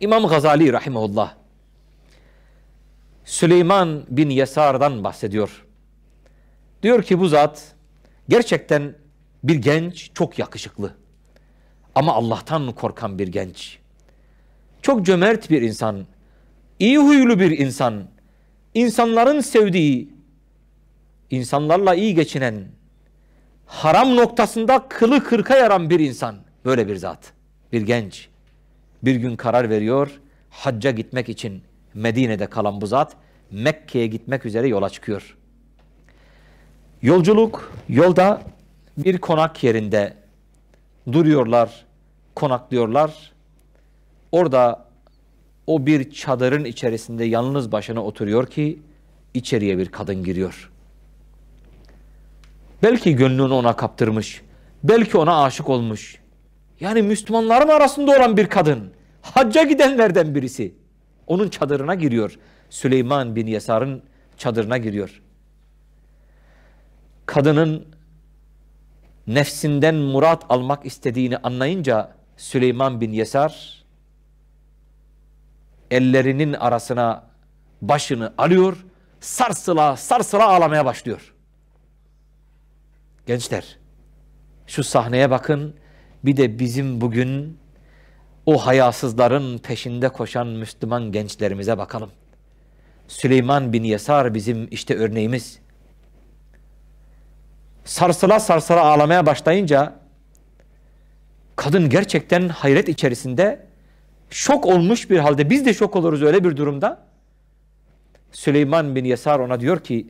İmam Gazali rahimahullah Süleyman bin Yesar'dan bahsediyor. Diyor ki bu zat gerçekten bir genç, çok yakışıklı. Ama Allah'tan korkan bir genç. Çok cömert bir insan, iyi huylu bir insan, insanların sevdiği, insanlarla iyi geçinen, haram noktasında kılı kırka yaran bir insan. Böyle bir zat, bir genç. Bir gün karar veriyor, hacca gitmek için Medine'de kalan bu zat, Mekke'ye gitmek üzere yola çıkıyor. Yolculuk, yolda bir konak yerinde duruyorlar, konaklıyorlar. Orada o bir çadırın içerisinde yalnız başına oturuyor ki içeriye bir kadın giriyor. Belki gönlünü ona kaptırmış. Belki ona aşık olmuş. Yani Müslümanların arasında olan bir kadın. Hacca gidenlerden birisi. Onun çadırına giriyor. Süleyman bin Yesar'ın çadırına giriyor. Kadının nefsinden murat almak istediğini anlayınca Süleyman bin Yesar ellerinin arasına başını alıyor, sarsıla sarsıla ağlamaya başlıyor. Gençler, şu sahneye bakın, bir de bizim bugün o hayasızların peşinde koşan Müslüman gençlerimize bakalım. Süleyman bin Yesar bizim işte örneğimiz. Sarsıla sarsıla ağlamaya başlayınca kadın gerçekten hayret içerisinde şok olmuş bir halde biz de şok oluruz öyle bir durumda. Süleyman bin Yesar ona diyor ki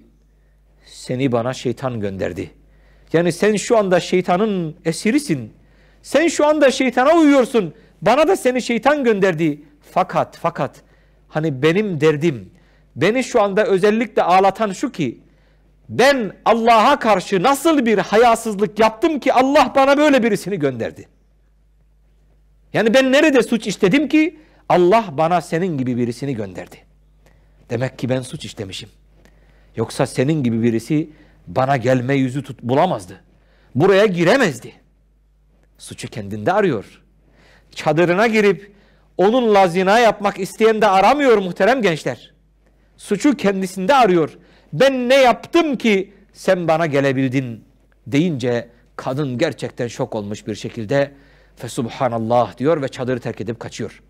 seni bana şeytan gönderdi. Yani sen şu anda şeytanın esirisin. Sen şu anda şeytana uyuyorsun. Bana da seni şeytan gönderdi. Fakat fakat hani benim derdim beni şu anda özellikle ağlatan şu ki ben Allah'a karşı nasıl bir hayasızlık yaptım ki Allah bana böyle birisini gönderdi. Yani ben nerede suç işledim ki Allah bana senin gibi birisini gönderdi. Demek ki ben suç işlemişim. Yoksa senin gibi birisi bana gelme yüzü tut bulamazdı. Buraya giremezdi. Suçu kendinde arıyor. Çadırına girip onunla zina yapmak isteyen de aramıyor muhterem gençler. Suçu kendisinde arıyor. Ben ne yaptım ki sen bana gelebildin deyince kadın gerçekten şok olmuş bir şekilde Fesubhanallah diyor ve çadırı terk edip kaçıyor.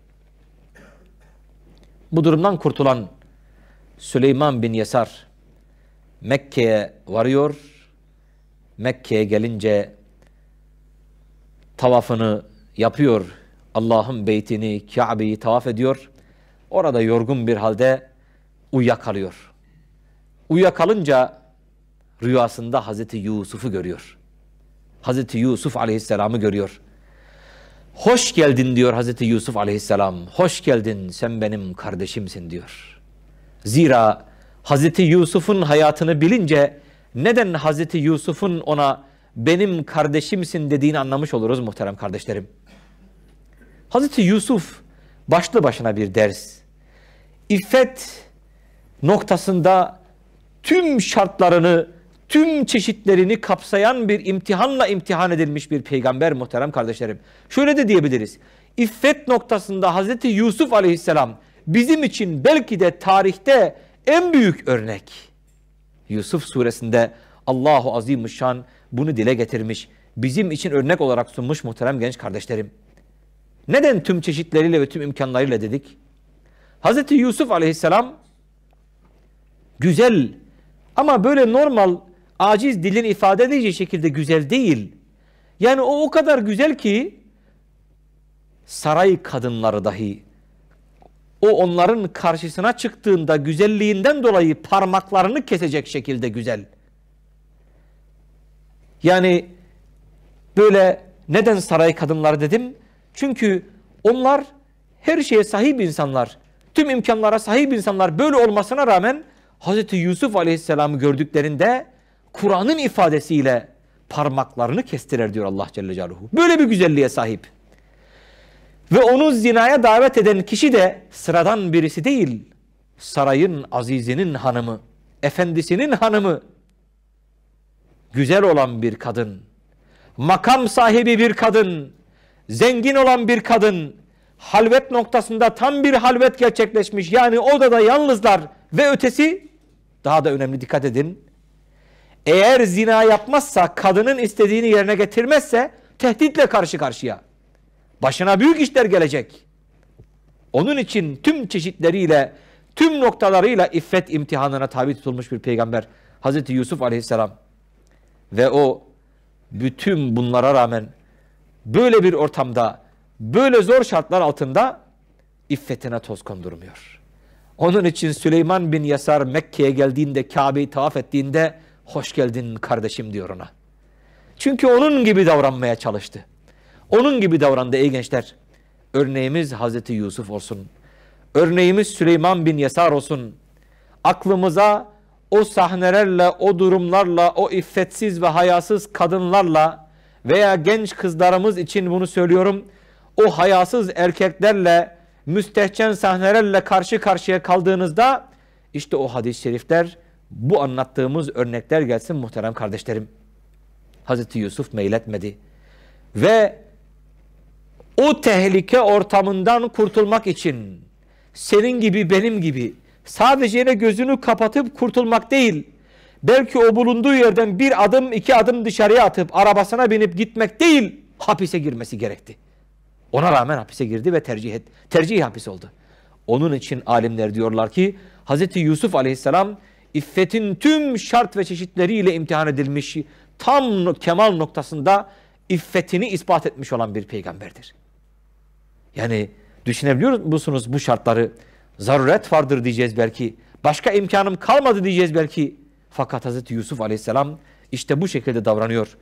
Bu durumdan kurtulan Süleyman bin Yesar Mekke'ye varıyor. Mekke'ye gelince tavafını yapıyor. Allah'ın beytini, Kabe'yi tavaf ediyor. Orada yorgun bir halde uyuyakalıyor. Uyuyakalınca rüyasında Hazreti Yusuf'u görüyor. Hazreti Yusuf aleyhisselamı görüyor. Hoş geldin diyor Hazreti Yusuf aleyhisselam. Hoş geldin sen benim kardeşimsin diyor. Zira Hazreti Yusuf'un hayatını bilince neden Hazreti Yusuf'un ona benim kardeşimsin dediğini anlamış oluruz muhterem kardeşlerim. Hazreti Yusuf başlı başına bir ders. İffet noktasında tüm şartlarını, tüm çeşitlerini kapsayan bir imtihanla imtihan edilmiş bir peygamber muhterem kardeşlerim. Şöyle de diyebiliriz. İffet noktasında Hazreti Yusuf aleyhisselam bizim için belki de tarihte en büyük örnek. Yusuf suresinde Allahu Azimüşşan bunu dile getirmiş. Bizim için örnek olarak sunmuş muhterem genç kardeşlerim. Neden tüm çeşitleriyle ve tüm imkanlarıyla dedik? Hazreti Yusuf aleyhisselam güzel ama böyle normal aciz dilin ifade edeceği şekilde güzel değil. Yani o o kadar güzel ki saray kadınları dahi o onların karşısına çıktığında güzelliğinden dolayı parmaklarını kesecek şekilde güzel. Yani böyle neden saray kadınları dedim? Çünkü onlar her şeye sahip insanlar. Tüm imkanlara sahip insanlar böyle olmasına rağmen Hz. Yusuf Aleyhisselam'ı gördüklerinde Kur'an'ın ifadesiyle parmaklarını kestiler diyor Allah Celle Celaluhu. Böyle bir güzelliğe sahip. Ve onu zinaya davet eden kişi de sıradan birisi değil. Sarayın azizinin hanımı, efendisinin hanımı. Güzel olan bir kadın, makam sahibi bir kadın, zengin olan bir kadın, halvet noktasında tam bir halvet gerçekleşmiş. Yani odada yalnızlar ve ötesi daha da önemli dikkat edin. Eğer zina yapmazsa, kadının istediğini yerine getirmezse tehditle karşı karşıya. Başına büyük işler gelecek. Onun için tüm çeşitleriyle, tüm noktalarıyla iffet imtihanına tabi tutulmuş bir peygamber Hazreti Yusuf Aleyhisselam. Ve o bütün bunlara rağmen böyle bir ortamda, böyle zor şartlar altında iffetine toz kondurmuyor. Onun için Süleyman bin Yasar Mekke'ye geldiğinde, Kabe'yi tavaf ettiğinde hoş geldin kardeşim diyor ona. Çünkü onun gibi davranmaya çalıştı. Onun gibi davrandı ey gençler. Örneğimiz Hazreti Yusuf olsun. Örneğimiz Süleyman bin Yasar olsun. Aklımıza o sahnelerle, o durumlarla, o iffetsiz ve hayasız kadınlarla veya genç kızlarımız için bunu söylüyorum. O hayasız erkeklerle, müstehcen sahnelerle karşı karşıya kaldığınızda işte o hadis-i şerifler, bu anlattığımız örnekler gelsin muhterem kardeşlerim. Hazreti Yusuf meyletmedi. Ve o tehlike ortamından kurtulmak için senin gibi benim gibi sadece yine gözünü kapatıp kurtulmak değil. Belki o bulunduğu yerden bir adım iki adım dışarıya atıp arabasına binip gitmek değil hapise girmesi gerekti. Ona rağmen hapise girdi ve tercih et, tercih hapis oldu. Onun için alimler diyorlar ki Hz. Yusuf aleyhisselam iffetin tüm şart ve çeşitleriyle imtihan edilmiş tam kemal noktasında iffetini ispat etmiş olan bir peygamberdir. Yani düşünebiliyor musunuz bu şartları? Zaruret vardır diyeceğiz belki. Başka imkanım kalmadı diyeceğiz belki. Fakat Hz. Yusuf aleyhisselam işte bu şekilde davranıyor.